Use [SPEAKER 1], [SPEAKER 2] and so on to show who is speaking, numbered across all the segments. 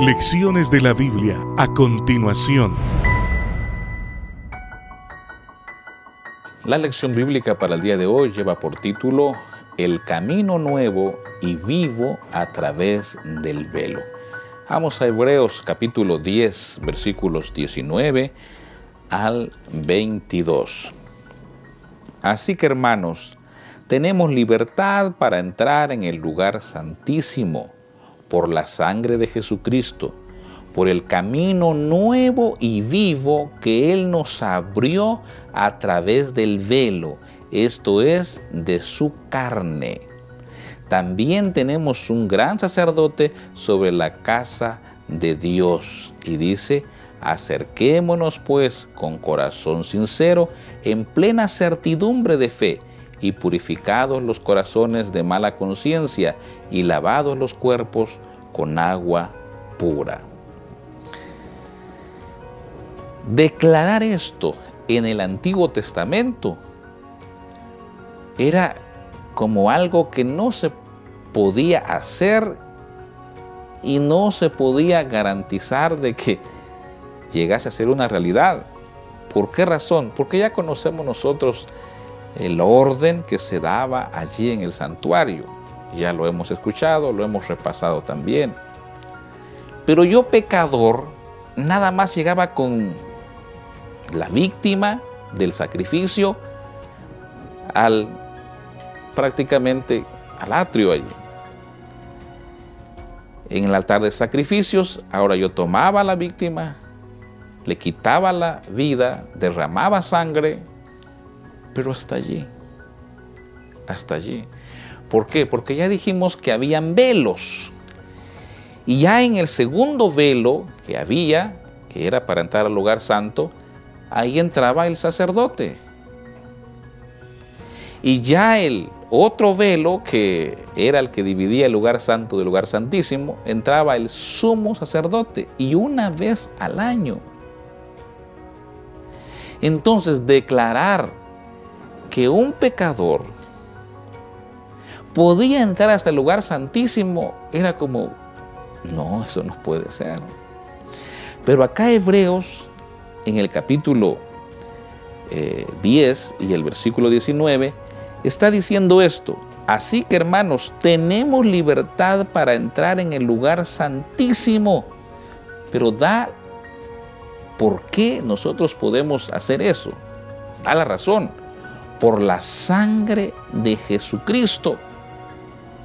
[SPEAKER 1] Lecciones de la Biblia a continuación.
[SPEAKER 2] La lección bíblica para el día de hoy lleva por título El camino nuevo y vivo a través del velo. Vamos a Hebreos capítulo 10 versículos 19 al 22. Así que hermanos, tenemos libertad para entrar en el lugar santísimo por la sangre de Jesucristo, por el camino nuevo y vivo que Él nos abrió a través del velo, esto es, de su carne. También tenemos un gran sacerdote sobre la casa de Dios y dice, acerquémonos pues con corazón sincero, en plena certidumbre de fe, y purificados los corazones de mala conciencia y lavados los cuerpos con agua pura. Declarar esto en el Antiguo Testamento era como algo que no se podía hacer y no se podía garantizar de que llegase a ser una realidad. ¿Por qué razón? Porque ya conocemos nosotros el orden que se daba allí en el santuario. Ya lo hemos escuchado, lo hemos repasado también. Pero yo pecador nada más llegaba con la víctima del sacrificio al prácticamente al atrio allí. En el altar de sacrificios, ahora yo tomaba a la víctima, le quitaba la vida, derramaba sangre, pero hasta allí, hasta allí. ¿Por qué? Porque ya dijimos que habían velos. Y ya en el segundo velo que había, que era para entrar al lugar santo, ahí entraba el sacerdote. Y ya el otro velo, que era el que dividía el lugar santo del lugar santísimo, entraba el sumo sacerdote y una vez al año. Entonces declarar que un pecador podía entrar hasta el lugar santísimo era como, no, eso no puede ser. Pero acá Hebreos, en el capítulo 10 eh, y el versículo 19, está diciendo esto. Así que hermanos, tenemos libertad para entrar en el lugar santísimo, pero da por qué nosotros podemos hacer eso. Da la razón por la sangre de Jesucristo.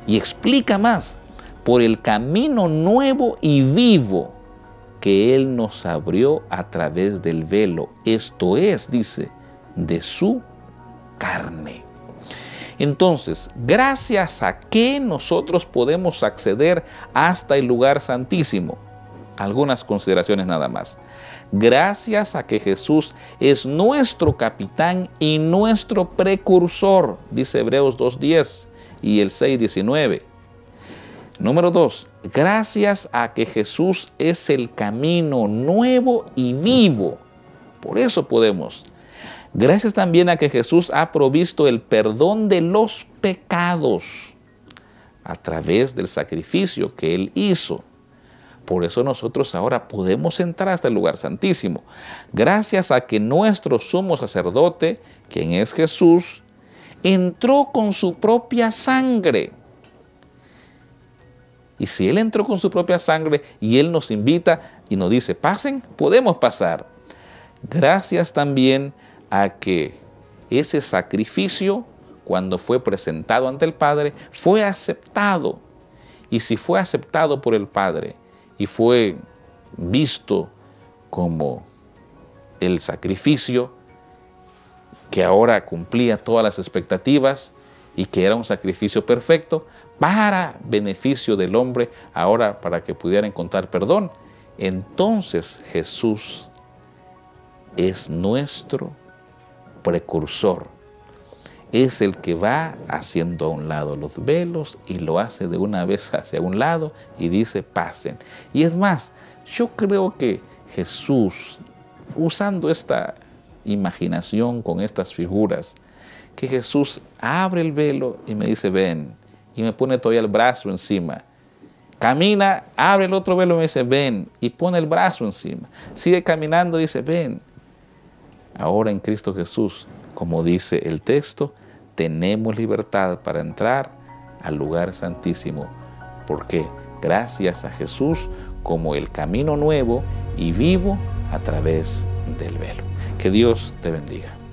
[SPEAKER 2] Y explica más, por el camino nuevo y vivo que Él nos abrió a través del velo. Esto es, dice, de su carne. Entonces, gracias a qué nosotros podemos acceder hasta el lugar santísimo. Algunas consideraciones nada más gracias a que Jesús es nuestro capitán y nuestro precursor, dice Hebreos 2.10 y el 6.19. Número 2, gracias a que Jesús es el camino nuevo y vivo. Por eso podemos. Gracias también a que Jesús ha provisto el perdón de los pecados a través del sacrificio que Él hizo. Por eso nosotros ahora podemos entrar hasta el lugar santísimo. Gracias a que nuestro sumo sacerdote, quien es Jesús, entró con su propia sangre. Y si Él entró con su propia sangre y Él nos invita y nos dice, pasen, podemos pasar. Gracias también a que ese sacrificio, cuando fue presentado ante el Padre, fue aceptado. Y si fue aceptado por el Padre, y fue visto como el sacrificio que ahora cumplía todas las expectativas y que era un sacrificio perfecto para beneficio del hombre, ahora para que pudiera encontrar perdón. Entonces Jesús es nuestro precursor es el que va haciendo a un lado los velos y lo hace de una vez hacia un lado y dice pasen. Y es más, yo creo que Jesús, usando esta imaginación con estas figuras, que Jesús abre el velo y me dice ven y me pone todavía el brazo encima. Camina, abre el otro velo y me dice, ven, y pone el brazo encima. Sigue caminando y dice, ven. Ahora en Cristo Jesús, como dice el texto, tenemos libertad para entrar al lugar santísimo. porque Gracias a Jesús como el camino nuevo y vivo a través del velo. Que Dios te bendiga.